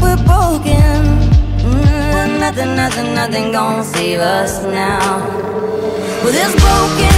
we're broken. Mm, nothing, nothing, nothing gonna save us now. Well, this broken.